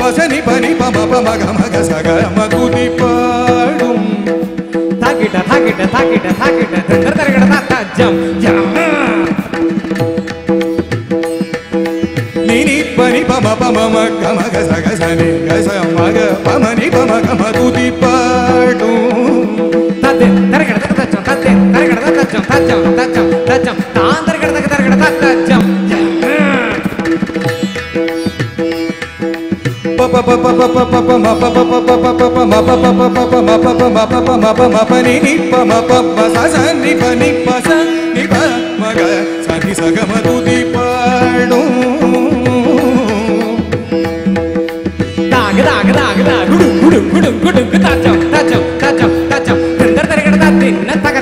பசனி பனி பம பம கம கசக மகுதி பாடும் தாக்கிட்ட தாக்கிட்ட தாக்கிட்ட தாக்கிட்ட தந்தர தரகட தாத்தா ஜம் ஜம் நினி பனி பம பம ம கம கசக சனி கச மக பமனி பம கம குதி பாடும் தத்து தரகட தத்த ஜம் தத்து தரகட தத்த ஜம் தஜம் தஜம் தஜம் தான் தரகட தக்க தரகட தத்த ஜம் తిన్న తగ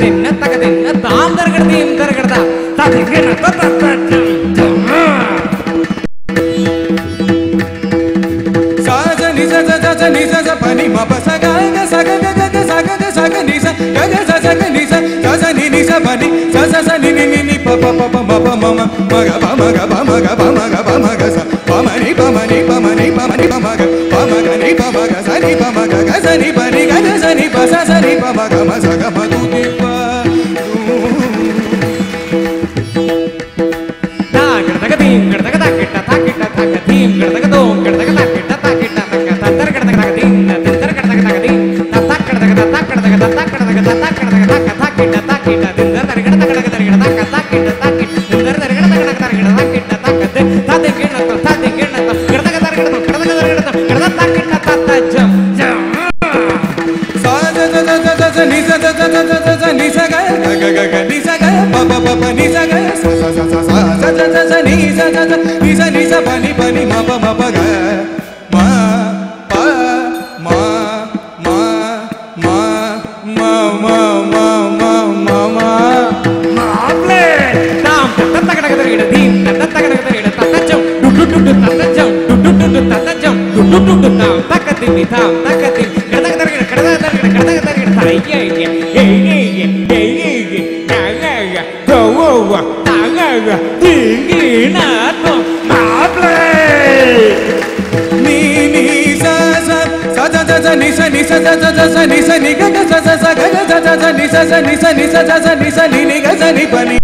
తిన్న తగ తిన్న తాం దరగడతీం దరగడతా తగ తిన్న తగ ni sa sa pa ni ma pa sa ga ga sa ga ga ga sa ga ga sa ga ni sa ga ga sa sa ga ni sa sa sa ni ni sa pa ni sa sa sa ni ni ni ni pa pa pa pa ma pa ma ma ma ga pa ma ga pa ma ga pa ma ga pa ma ga sa pa ma ni pa ma ni pa ma ni pa ma ni pa ma ga pa ma ga ni pa ma ga sa ni pa ma ga ga sa ni pa ni ga ga sa ni pa sa sa ni pa ma ga ma sa ga ma ni sa ni sa pani pani ma pa ma pa ga ni sa ni sa ni sa ni sa ni sa ni sa ni sa ni sa ni sa ni sa ni sa ni sa ni sa ni sa ni sa ni sa ni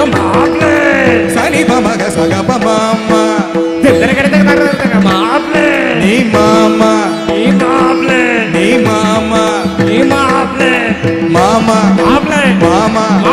મામા મામા